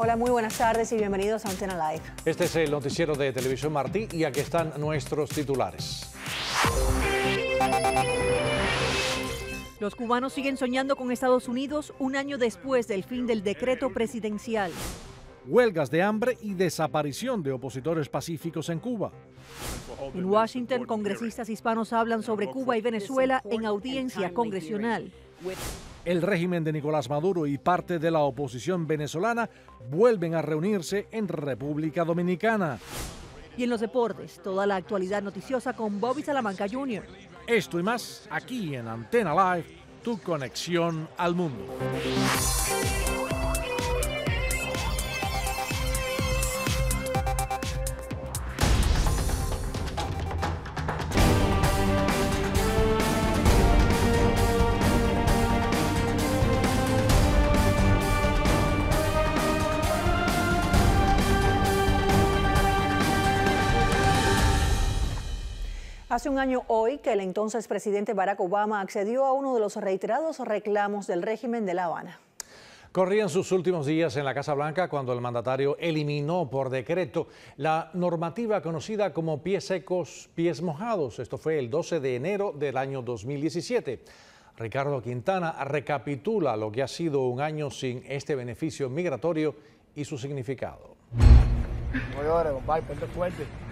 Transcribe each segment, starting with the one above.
Hola, muy buenas tardes y bienvenidos a Antena Live. Este es el noticiero de Televisión Martí y aquí están nuestros titulares. Los cubanos siguen soñando con Estados Unidos un año después del fin del decreto presidencial. Huelgas de hambre y desaparición de opositores pacíficos en Cuba. En Washington, congresistas hispanos hablan sobre Cuba y Venezuela en audiencia congresional. El régimen de Nicolás Maduro y parte de la oposición venezolana vuelven a reunirse en República Dominicana. Y en los deportes, toda la actualidad noticiosa con Bobby Salamanca Jr. Esto y más aquí en Antena Live, tu conexión al mundo. Hace un año hoy que el entonces presidente Barack Obama accedió a uno de los reiterados reclamos del régimen de La Habana. Corrían sus últimos días en la Casa Blanca cuando el mandatario eliminó por decreto la normativa conocida como pies secos, pies mojados. Esto fue el 12 de enero del año 2017. Ricardo Quintana recapitula lo que ha sido un año sin este beneficio migratorio y su significado. No llores, compadre, ponte fuerte.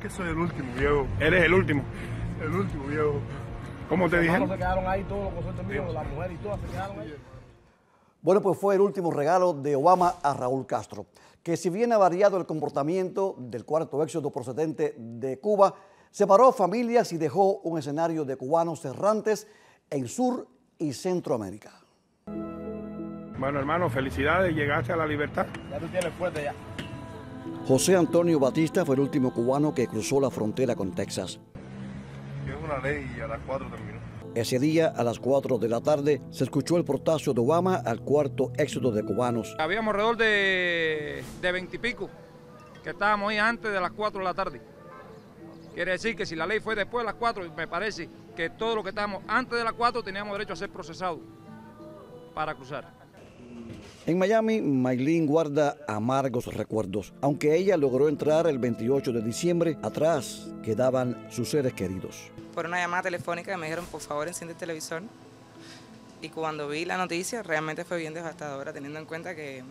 Que soy el último, viejo. Eres el último. El último, viejo. ¿Cómo te dije? hermanos se quedaron ahí, todos los conceptos míos, las mujeres y todas se quedaron ahí. Bueno, pues fue el último regalo de Obama a Raúl Castro, que si bien ha variado el comportamiento del cuarto éxodo procedente de Cuba, separó familias y dejó un escenario de cubanos errantes en Sur y Centroamérica. Bueno, hermano, felicidades, llegaste a la libertad. Ya tú tienes fuerte ya. José Antonio Batista fue el último cubano que cruzó la frontera con Texas. Es una ley y a las cuatro terminó. Ese día, a las 4 de la tarde, se escuchó el portazo de Obama al cuarto éxodo de cubanos. Habíamos alrededor de, de 20 y pico que estábamos ahí antes de las 4 de la tarde. Quiere decir que si la ley fue después de las 4, me parece que todo lo que estábamos antes de las 4 teníamos derecho a ser procesados para cruzar. En Miami, Maylin guarda amargos recuerdos. Aunque ella logró entrar el 28 de diciembre, atrás quedaban sus seres queridos. por una llamada telefónica me dijeron por favor enciende el televisor y cuando vi la noticia realmente fue bien devastadora teniendo en cuenta que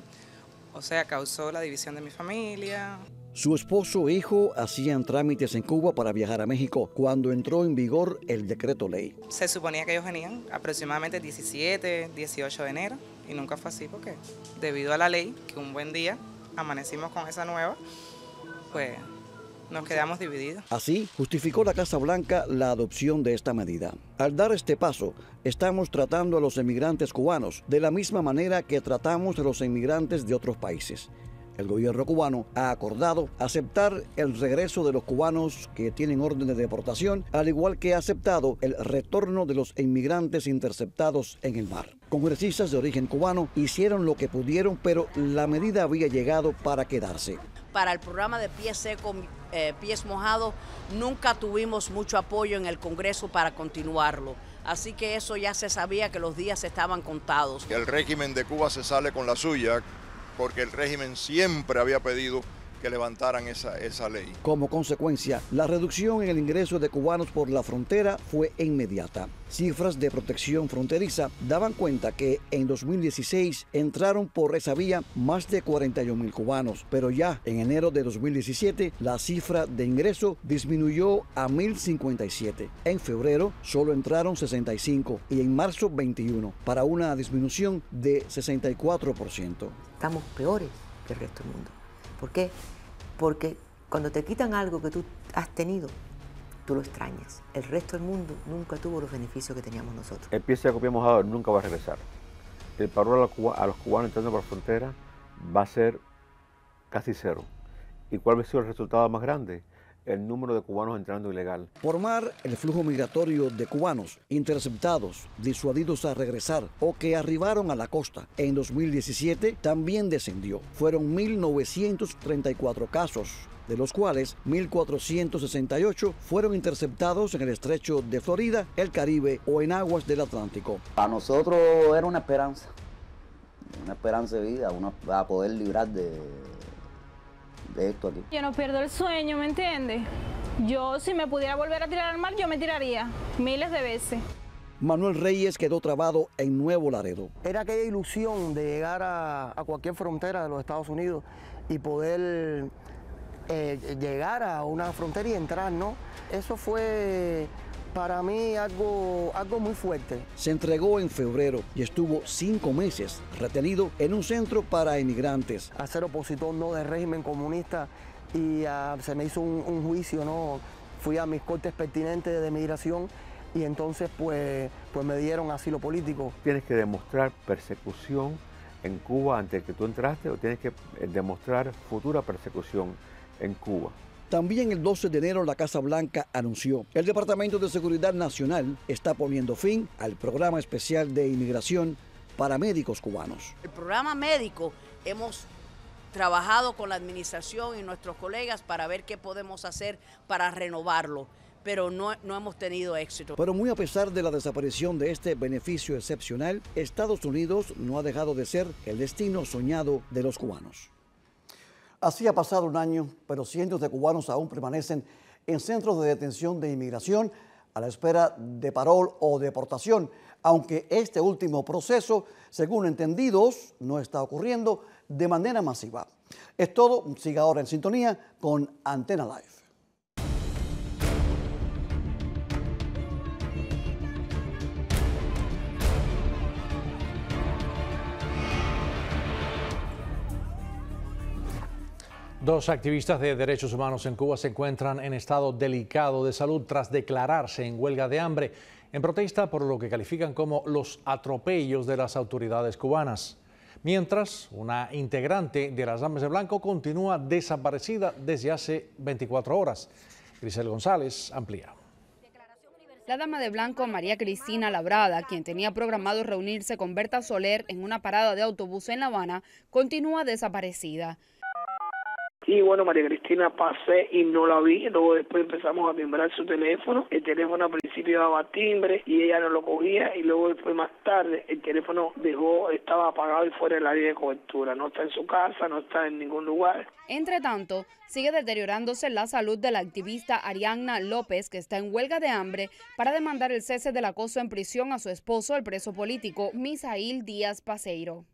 o sea causó la división de mi familia Su esposo e hijo hacían trámites en Cuba para viajar a México cuando entró en vigor el decreto ley. se suponía que ellos venían aproximadamente 17 18 de enero y nunca fue así porque debido a la ley que un buen día amanecimos con esa nueva pues nos quedamos divididos Así justificó la Casa Blanca la adopción de esta medida. Al dar este paso, estamos tratando a los emigrantes cubanos de la misma manera que tratamos a los emigrantes de otros países. El gobierno cubano ha acordado aceptar el regreso de los cubanos que tienen orden de deportación, al igual que ha aceptado el retorno de los inmigrantes interceptados en el mar. Congresistas de origen cubano hicieron lo que pudieron, pero la medida había llegado para quedarse. para el programa de pies secos, eh, pies mojados, nunca tuvimos mucho apoyo en el Congreso para continuarlo. Así que eso ya se sabía que los días estaban contados. El régimen de Cuba se sale con la suya porque el régimen siempre había pedido que levantaran esa, esa ley. Como consecuencia, la reducción en el ingreso de cubanos por la frontera fue inmediata. Cifras de protección fronteriza daban cuenta que en 2016 entraron por esa vía más de 41 mil cubanos, pero ya en enero de 2017 la cifra de ingreso disminuyó a 1057. En febrero solo entraron 65 y en marzo 21, para una disminución de 64%. estamos peores que el resto del mundo. ¿Por qué? Porque cuando te quitan algo que tú has tenido, tú lo extrañas. El resto del mundo nunca tuvo los beneficios que teníamos nosotros. El pie seco, pie mojado nunca va a regresar. El paro a los, cuba- a los cubanos entrando por frontera va a ser casi cero. ¿Y cuál ha sido el resultado más grande? El número de cubanos entrando ilegal. Por mar, el flujo migratorio de cubanos interceptados, disuadidos a regresar o que arribaron a la costa en 2017 también descendió. Fueron 1.934 casos, de los cuales 1.468 fueron interceptados en el estrecho de Florida, el Caribe o en aguas del Atlántico. Para nosotros era una esperanza. una esperanza de vida, uno va a poder librar de, de esto aquí. Yo no pierdo el sueño, ¿me entiendes? Yo si me pudiera volver a tirar al mar, yo me tiraría miles de veces. Manuel Reyes quedó trabado en Nuevo Laredo. Era aquella ilusión de llegar a, a cualquier frontera de los Estados Unidos y poder eh, llegar a una frontera y entrar, ¿no? Eso fue para mí algo, algo muy fuerte. Se entregó en febrero y estuvo cinco meses retenido en un centro para inmigrantes. A ser opositor no del régimen comunista y ah, se me hizo un, un juicio, ¿no? Fui a mis cortes pertinentes de migración y entonces pues, pues me dieron asilo político. Tienes que demostrar persecución en Cuba antes de que tú entraste o tienes que eh, demostrar futura persecución en Cuba. También el 12 de enero la Casa Blanca anunció, el Departamento de Seguridad Nacional está poniendo fin al programa especial de inmigración para médicos cubanos. El programa médico hemos trabajado con la administración y nuestros colegas para ver qué podemos hacer para renovarlo pero no, no, hemos tenido éxito. Pero muy a pesar de la desaparición de este beneficio excepcional, Estados Unidos no ha dejado de ser el destino soñado de los cubanos. Así ha pasado un año, pero cientos de cubanos aún permanecen en centros de detención de inmigración a la espera de parol o deportación, aunque este último proceso, según entendidos, no está ocurriendo de manera masiva. Es todo, siga ahora en sintonía con Antena Live. Dos activistas de derechos humanos en Cuba se encuentran en estado delicado de salud tras declararse en huelga de hambre en protesta por lo que califican como los atropellos de las autoridades cubanas. Mientras, una integrante de las Damas de Blanco continúa desaparecida desde hace 24 horas. Grisel González amplía. La dama de blanco María Cristina Labrada, quien tenía programado reunirse con Berta Soler en una parada de autobús en La Habana, continúa desaparecida. Y bueno, María Cristina pasé y no la vi. Luego después empezamos a timbrar su teléfono. El teléfono al principio daba timbre y ella no lo cogía. Y luego después más tarde el teléfono dejó, estaba apagado y fuera del área de cobertura. No está en su casa, no está en ningún lugar. Entre tanto, sigue deteriorándose la salud de la activista Arianna López, que está en huelga de hambre para demandar el cese del acoso en prisión a su esposo, el preso político Misail Díaz Paseiro.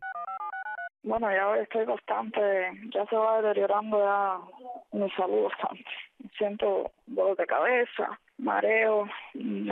Bueno, ya estoy bastante, ya se va deteriorando ya mi salud bastante. Siento dolor de cabeza, mareo.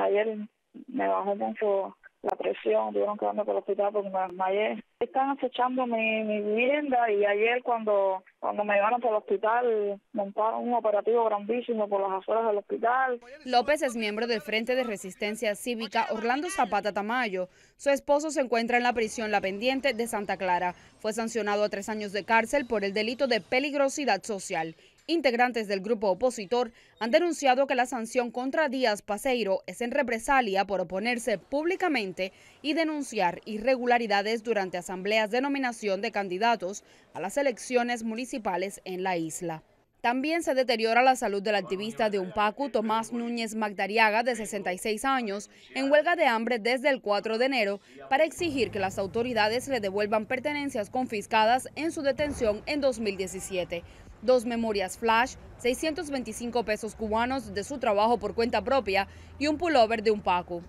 Ayer me bajó mucho la presión, tuvieron que darme por el hospital porque me desmayé. Están acechando mi, mi vivienda y ayer cuando, cuando me llevaron por el hospital montaron un operativo grandísimo por las afueras del hospital. López es miembro del Frente de Resistencia Cívica Orlando Zapata Tamayo. Su esposo se encuentra en la prisión La Pendiente de Santa Clara. Fue sancionado a tres años de cárcel por el delito de peligrosidad social. Integrantes del grupo opositor han denunciado que la sanción contra Díaz Paseiro es en represalia por oponerse públicamente y denunciar irregularidades durante asambleas de nominación de candidatos a las elecciones municipales en la isla. También se deteriora la salud del activista de Umpacu, Tomás Núñez Magdariaga, de 66 años, en huelga de hambre desde el 4 de enero para exigir que las autoridades le devuelvan pertenencias confiscadas en su detención en 2017 dos memorias flash, 625 pesos cubanos de su trabajo por cuenta propia y un pullover de un Paco.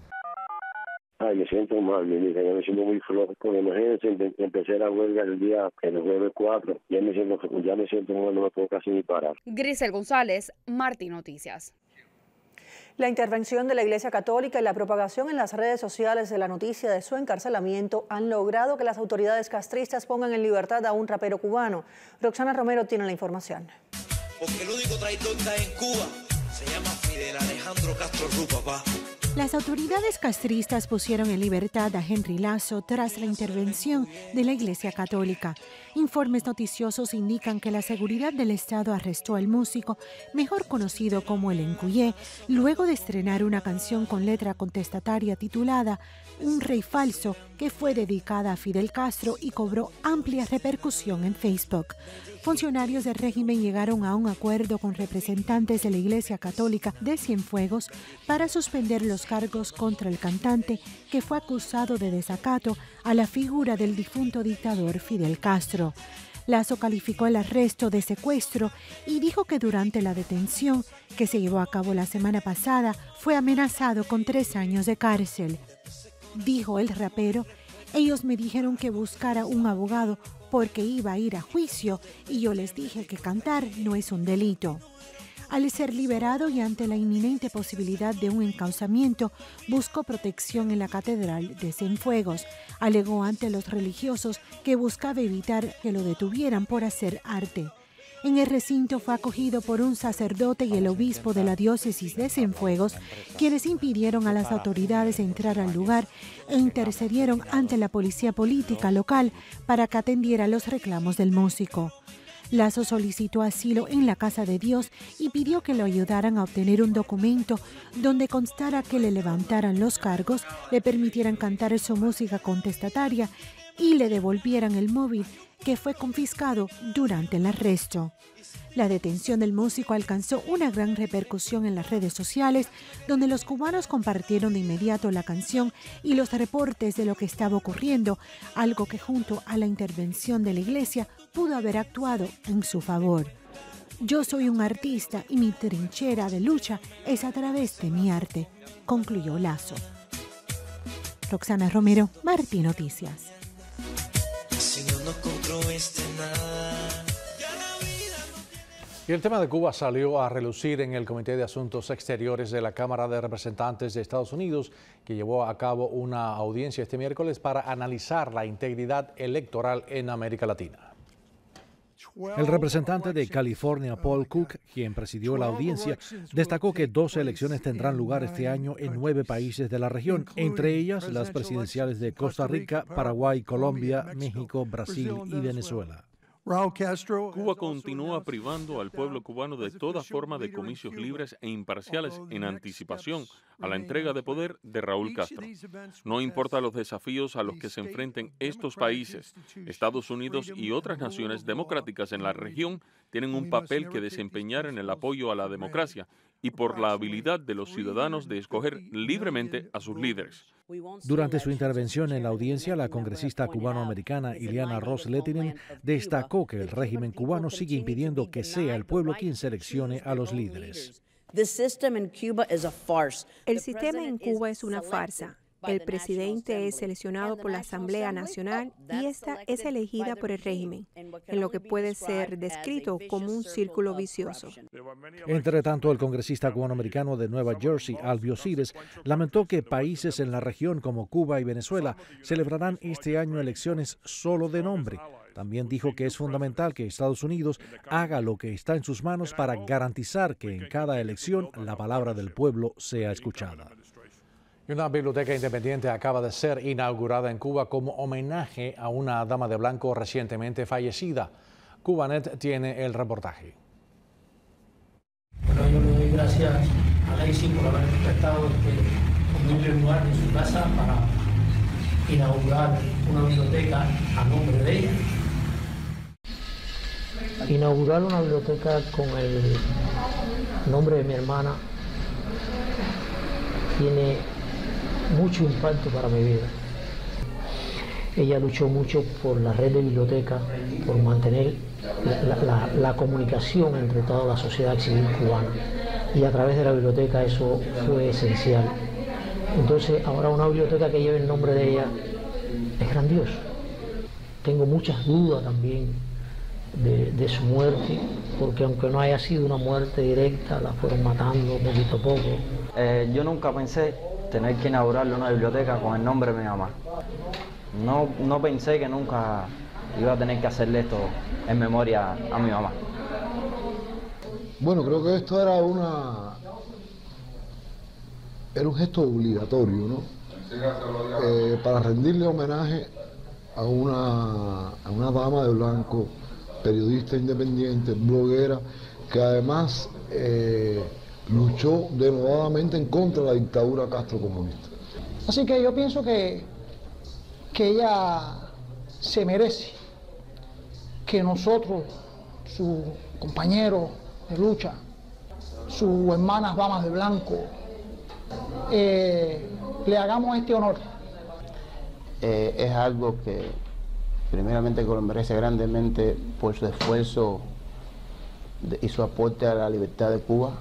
Ay, me siento mal, mi hija, ya me siento muy flojo. Porque imagínense, empecé la huelga el día, el jueves 4, ya me siento, ya me siento mal, no me puedo casi ni parar. Grisel González, Martín Noticias. La intervención de la Iglesia Católica y la propagación en las redes sociales de la noticia de su encarcelamiento han logrado que las autoridades castristas pongan en libertad a un rapero cubano. Roxana Romero tiene la información. Porque el único traidor está en Cuba se llama Fidel Alejandro Castro Rú, Las autoridades castristas pusieron en libertad a Henry Lazo tras la intervención de la Iglesia Católica. Informes noticiosos indican que la seguridad del Estado arrestó al músico, mejor conocido como el Encuyé, luego de estrenar una canción con letra contestataria titulada Un rey falso que fue dedicada a Fidel Castro y cobró amplia repercusión en Facebook. Funcionarios del régimen llegaron a un acuerdo con representantes de la Iglesia Católica de Cienfuegos para suspender los cargos contra el cantante que fue acusado de desacato a la figura del difunto dictador Fidel Castro. Lazo calificó el arresto de secuestro y dijo que durante la detención que se llevó a cabo la semana pasada fue amenazado con tres años de cárcel. Dijo el rapero, ellos me dijeron que buscara un abogado porque iba a ir a juicio y yo les dije que cantar no es un delito. Al ser liberado y ante la inminente posibilidad de un encauzamiento, buscó protección en la Catedral de Cienfuegos. Alegó ante los religiosos que buscaba evitar que lo detuvieran por hacer arte. En el recinto fue acogido por un sacerdote y el obispo de la diócesis de Cienfuegos, quienes impidieron a las autoridades entrar al lugar e intercedieron ante la policía política local para que atendiera los reclamos del músico. Lazo solicitó asilo en la Casa de Dios y pidió que lo ayudaran a obtener un documento donde constara que le levantaran los cargos, le permitieran cantar su música contestataria y le devolvieran el móvil que fue confiscado durante el arresto. La detención del músico alcanzó una gran repercusión en las redes sociales, donde los cubanos compartieron de inmediato la canción y los reportes de lo que estaba ocurriendo, algo que junto a la intervención de la iglesia pudo haber actuado en su favor. Yo soy un artista y mi trinchera de lucha es a través de mi arte, concluyó Lazo. Roxana Romero, Martín Noticias. Y el tema de Cuba salió a relucir en el Comité de Asuntos Exteriores de la Cámara de Representantes de Estados Unidos, que llevó a cabo una audiencia este miércoles para analizar la integridad electoral en América Latina. El representante de California, Paul Cook, quien presidió la audiencia, destacó que 12 elecciones tendrán lugar este año en nueve países de la región, entre ellas las presidenciales de Costa Rica, Paraguay, Colombia, México, Brasil y Venezuela. Cuba continúa privando al pueblo cubano de toda forma de comicios libres e imparciales en anticipación a la entrega de poder de Raúl Castro. No importa los desafíos a los que se enfrenten estos países, Estados Unidos y otras naciones democráticas en la región tienen un papel que desempeñar en el apoyo a la democracia y por la habilidad de los ciudadanos de escoger libremente a sus líderes. Durante su intervención en la audiencia, la congresista cubanoamericana Ileana Ross Lettinen destacó que el régimen cubano sigue impidiendo que sea el pueblo quien seleccione a los líderes. El sistema en Cuba es una farsa. El presidente es seleccionado por la Asamblea Nacional y esta es elegida por el régimen, en lo que puede ser descrito como un círculo vicioso. Entre tanto, el congresista cubanoamericano de Nueva Jersey, Albio Cires, lamentó que países en la región como Cuba y Venezuela celebrarán este año elecciones solo de nombre. También dijo que es fundamental que Estados Unidos haga lo que está en sus manos para garantizar que en cada elección la palabra del pueblo sea escuchada. Y una biblioteca independiente acaba de ser inaugurada en Cuba como homenaje a una dama de blanco recientemente fallecida. Cubanet tiene el reportaje. Bueno, yo le doy gracias a Daisy por haber prestado este humilde lugar en su casa para inaugurar una biblioteca a nombre de ella. Inaugurar una biblioteca con el nombre de mi hermana tiene mucho impacto para mi vida. Ella luchó mucho por la red de bibliotecas, por mantener la, comunicación entre toda la sociedad civil cubana. Y a través de la biblioteca eso fue esencial. Entonces ahora una biblioteca que lleve el nombre de ella es grandioso. Tengo muchas dudas también de, su muerte, porque aunque no haya sido una muerte directa, la fueron matando poquito a poco. Eh, yo nunca pensé tener que inaugurarle una biblioteca con el nombre de mi mamá. No, no pensé que nunca iba a tener que hacerle esto en memoria a mi mamá. Bueno, creo que esto era una era un gesto obligatorio, ¿no? Eh, para rendirle homenaje a una, a una dama de blanco, periodista independiente, bloguera, que además eh, luchó denodadamente en contra de la dictadura Castro comunista. Así que yo pienso que que ella se merece que nosotros, sus compañeros de lucha, sus hermanas damas de blanco, eh, le hagamos este honor. Eh, es algo que primeramente que lo merece grandemente por su esfuerzo y su aporte a la libertad de Cuba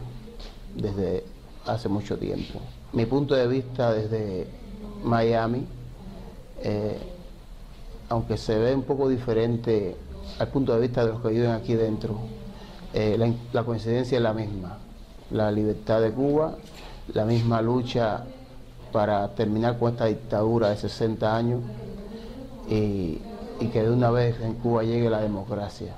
desde hace mucho tiempo. Mi punto de vista desde Miami, eh, aunque se ve un poco diferente al punto de vista de los que viven aquí dentro, eh, la, coincidencia es la misma. La libertad de Cuba, la misma lucha para terminar con esta dictadura de 60 años y que de una vez en Cuba llegue la democracia.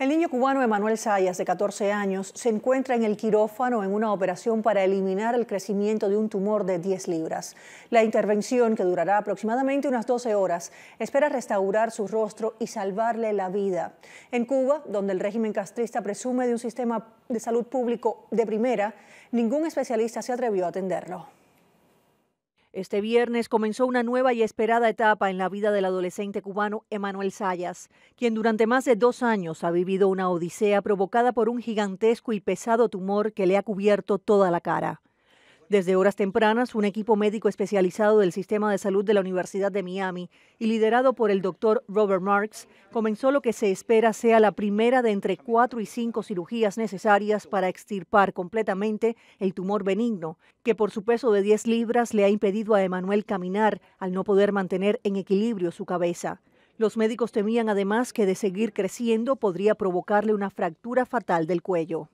El niño cubano Emanuel Sayas, de 14 años, se encuentra en el quirófano en una operación para eliminar el crecimiento de un tumor de 10 libras. La intervención, que durará aproximadamente unas 12 horas, espera restaurar su rostro y salvarle la vida. En Cuba, donde el régimen castrista presume de un sistema de salud público de primera, ningún especialista se atrevió a atenderlo. Este viernes comenzó una nueva y esperada etapa en la vida del adolescente cubano Emanuel Sayas, quien durante más de dos años ha vivido una odisea provocada por un gigantesco y pesado tumor que le ha cubierto toda la cara. Desde horas tempranas, un equipo médico especializado del sistema de salud de la Universidad de Miami y liderado por el doctor Robert Marks comenzó lo que se espera sea la primera de entre cuatro y cinco cirugías necesarias para extirpar completamente el tumor benigno, que por su peso de 10 libras le ha impedido a Emanuel caminar al no poder mantener en equilibrio su cabeza. Los médicos temían además que de seguir creciendo podría provocarle una fractura fatal del cuello.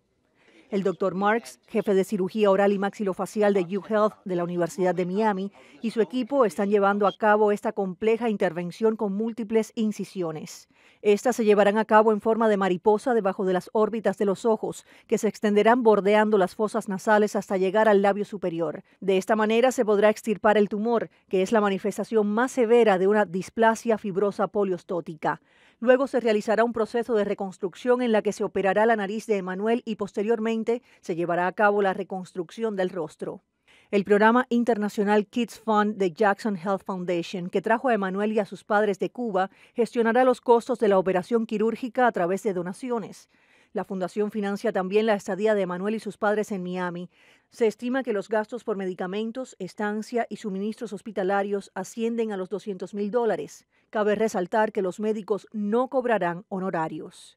El doctor Marks, jefe de cirugía oral y maxilofacial de UHealth de la Universidad de Miami, y su equipo están llevando a cabo esta compleja intervención con múltiples incisiones. Estas se llevarán a cabo en forma de mariposa debajo de las órbitas de los ojos, que se extenderán bordeando las fosas nasales hasta llegar al labio superior. De esta manera se podrá extirpar el tumor, que es la manifestación más severa de una displasia fibrosa poliostótica. Luego se realizará un proceso de reconstrucción en la que se operará la nariz de Emanuel y posteriormente se llevará a cabo la reconstrucción del rostro. El programa internacional Kids Fund de Jackson Health Foundation, que trajo a Emanuel y a sus padres de Cuba, gestionará los costos de la operación quirúrgica a través de donaciones. La fundación financia también la estadía de Emanuel y sus padres en Miami. Se estima que los gastos por medicamentos, estancia y suministros hospitalarios ascienden a los 200 mil dólares. Cabe resaltar que los médicos no cobrarán honorarios.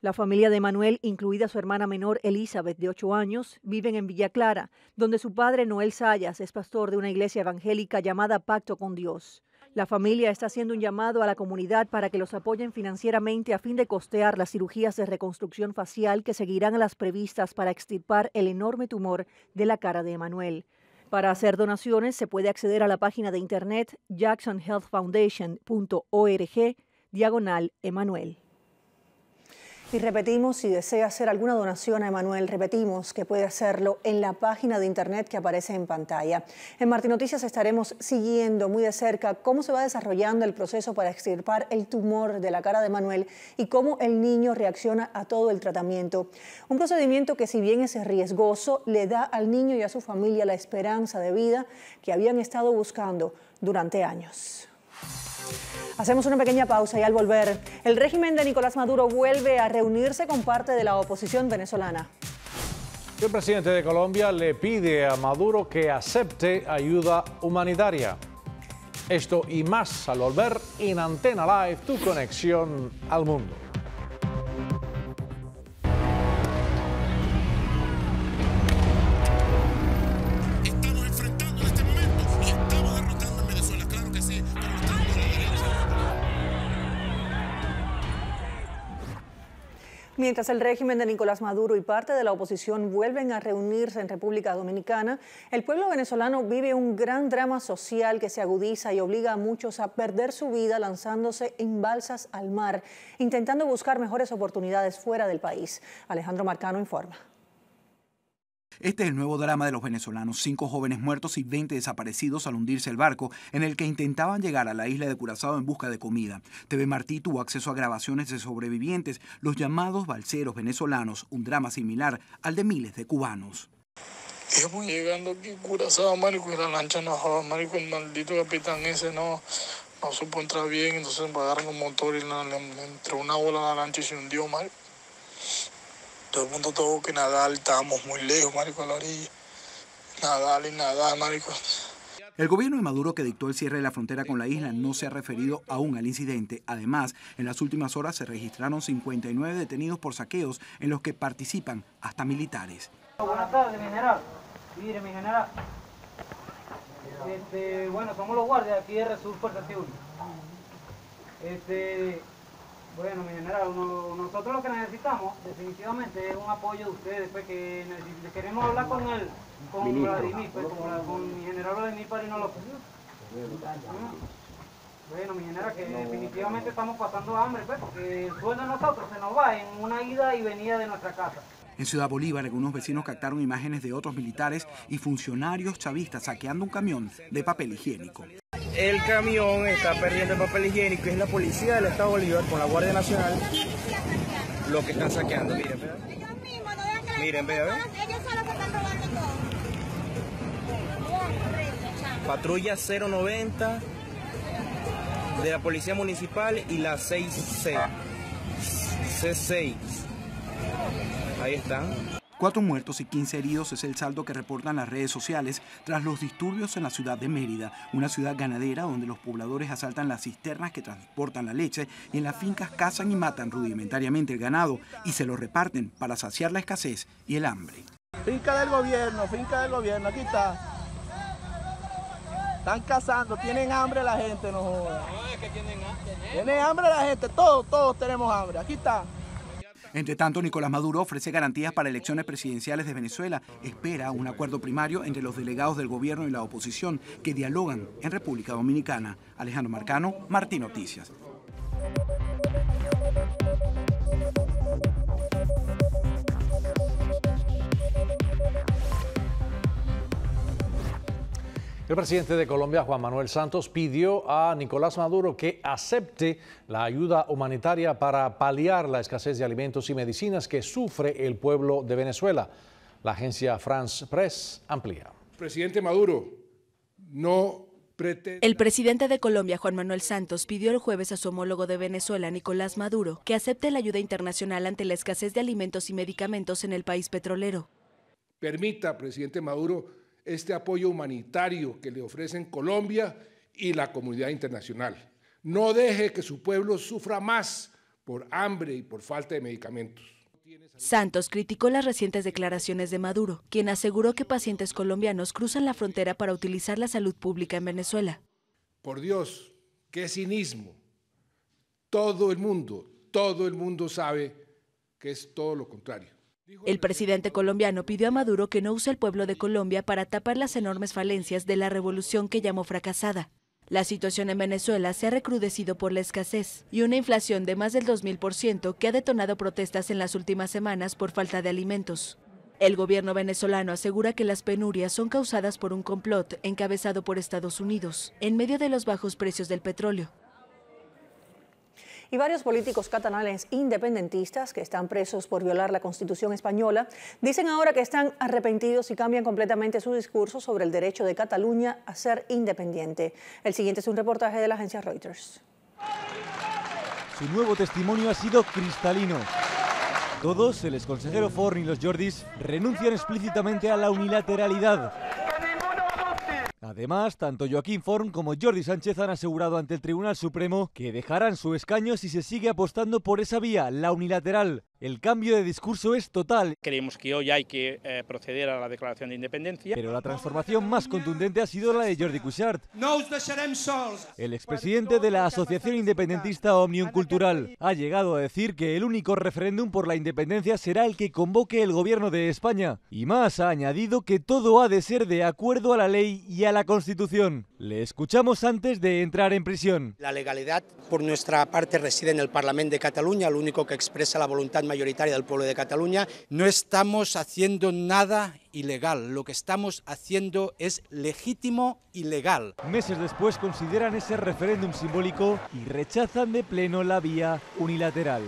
La familia de Manuel, incluida su hermana menor Elizabeth, de 8 años, viven en Villa Clara, donde su padre Noel Sayas es pastor de una iglesia evangélica llamada Pacto con Dios. La familia está haciendo un llamado a la comunidad para que los apoyen financieramente a fin de costear las cirugías de reconstrucción facial que seguirán a las previstas para extirpar el enorme tumor de la cara de Emanuel. Para hacer donaciones se puede acceder a la página de internet jacksonhealthfoundation.org diagonal Emanuel. Y repetimos, si desea hacer alguna donación a Emanuel, repetimos que puede hacerlo en la página de internet que aparece en pantalla. En Martín Noticias estaremos siguiendo muy de cerca cómo se va desarrollando el proceso para extirpar el tumor de la cara de Emanuel y cómo el niño reacciona a todo el tratamiento. Un procedimiento que si bien es riesgoso, le da al niño y a su familia la esperanza de vida que habían estado buscando durante años. Hacemos una pequeña pausa y al volver, el régimen de Nicolás Maduro vuelve a reunirse con parte de la oposición venezolana. El presidente de Colombia le pide a Maduro que acepte ayuda humanitaria. Esto y más al volver en Antena Live, tu conexión al mundo. Mientras el régimen de Nicolás Maduro y parte de la oposición vuelven a reunirse en República Dominicana, el pueblo venezolano vive un gran drama social que se agudiza y obliga a muchos a perder su vida lanzándose en balsas al mar, intentando buscar mejores oportunidades fuera del país. Alejandro Marcano informa. Este es el nuevo drama de los venezolanos, cinco jóvenes muertos y 20 desaparecidos al hundirse el barco en el que intentaban llegar a la isla de Curazao en busca de comida. TV Martí tuvo acceso a grabaciones de sobrevivientes, los llamados balseros venezolanos, un drama similar al de miles de cubanos. Íbamos llegando aquí Curazao, marico, y la lancha no joda, marico, el maldito capitán ese no, no supo entrar bien, entonces agarran un motor y la, le, entró una bola a la lancha y se hundió, marico. Todo el mundo tuvo que nadar, estábamos muy lejos, marico, a la orilla. Nadar y nadar, marico. El gobierno de Maduro que dictó el cierre de la frontera con la isla no se ha referido aún al incidente. Además, en las últimas horas se registraron 59 detenidos por saqueos en los que participan hasta militares. Buenas tardes, mi general. Mire, mi general. Este, bueno, somos los guardias aquí de Resur Fuerza Civil. Este, bueno, mi general, uno, nosotros lo que necesitamos definitivamente es un apoyo de ustedes, pues que queremos hablar con él, con Vladimir, pues, con, con, mi general Vladimir Parino López. Bueno, mi general, que definitivamente estamos pasando hambre, pues, porque el sueldo de nosotros se nos va en una ida y venida de nuestra casa. En Ciudad Bolívar, algunos vecinos captaron imágenes de otros militares y funcionarios chavistas saqueando un camión de papel higiénico. El camión está perdiendo el papel higiénico es la policía del Estado Bolívar con la Guardia Nacional lo que están saqueando. Miren, vean. Miren, vean. Patrulla 090 de la Policía Municipal y la 6C. C6. Ahí están. Cuatro muertos y 15 heridos es el saldo que reportan las redes sociales tras los disturbios en la ciudad de Mérida, una ciudad ganadera donde los pobladores asaltan las cisternas que transportan la leche y en las fincas cazan y matan rudimentariamente el ganado y se lo reparten para saciar la escasez y el hambre. Finca del gobierno, finca del gobierno, aquí está. Están cazando, tienen hambre la gente, no jodas. Tienen hambre la gente, todos, todos tenemos hambre, aquí está. Entre tanto, Nicolás Maduro ofrece garantías para elecciones presidenciales de Venezuela. Espera un acuerdo primario entre los delegados del gobierno y la oposición que dialogan en República Dominicana. Alejandro Marcano, Martín Noticias. El presidente de Colombia, Juan Manuel Santos, pidió a Nicolás Maduro que acepte la ayuda humanitaria para paliar la escasez de alimentos y medicinas que sufre el pueblo de Venezuela. La agencia France Press amplía. Presidente Maduro, no pretende... El presidente de Colombia, Juan Manuel Santos, pidió el jueves a su homólogo de Venezuela, Nicolás Maduro, que acepte la ayuda internacional ante la escasez de alimentos y medicamentos en el país petrolero. Permita, presidente Maduro, este apoyo humanitario que le ofrecen Colombia y la comunidad internacional. No deje que su pueblo sufra más por hambre y por falta de medicamentos. Santos criticó las recientes declaraciones de Maduro, quien aseguró que pacientes colombianos cruzan la frontera para utilizar la salud pública en Venezuela. Por Dios, qué cinismo. Todo el mundo, todo el mundo sabe que es todo lo contrario. El presidente colombiano pidió a Maduro que no use el pueblo de Colombia para tapar las enormes falencias de la revolución que llamó fracasada. La situación en Venezuela se ha recrudecido por la escasez y una inflación de más del 2.000% que ha detonado protestas en las últimas semanas por falta de alimentos. El gobierno venezolano asegura que las penurias son causadas por un complot encabezado por Estados Unidos, en medio de los bajos precios del petróleo y varios políticos catalanes independentistas que están presos por violar la Constitución española dicen ahora que están arrepentidos y cambian completamente su discurso sobre el derecho de Cataluña a ser independiente. El siguiente es un reportaje de la agencia Reuters. Su nuevo testimonio ha sido cristalino. Todos, el exconsejero Forn y los Jordis, renuncian explícitamente a la unilateralidad Además, tanto Joaquín Forn como Jordi Sánchez han asegurado ante el Tribunal Supremo que dejarán su escaño si se sigue apostando por esa vía, la unilateral. El cambio de discurso es total. Creemos que hoy hay que eh, proceder a la declaración de independencia. Pero la transformación más contundente ha sido la de Jordi Cuixart. El expresidente de la Asociación Independentista Omnium Cultural ha llegado a decir que el único referéndum por la independencia será el que convoque el gobierno de España. Y más ha añadido que todo ha de ser de acuerdo a la ley y a la Constitución. Le escuchamos antes de entrar en prisión. La legalidad por nuestra parte reside en el Parlamento de Cataluña, lo único que expresa la voluntad mayoritaria del pueblo de Cataluña. No estamos haciendo nada ilegal, lo que estamos haciendo es legítimo y legal. Meses después consideran ese referéndum simbólico y rechazan de pleno la vía unilateral.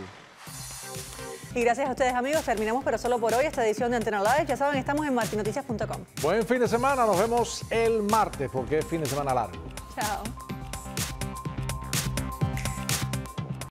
Y gracias a ustedes amigos, terminamos pero solo por hoy esta edición de Antena Live. Ya saben, estamos en martinoticias.com. Buen fin de semana, nos vemos el martes porque es fin de semana largo. Chao.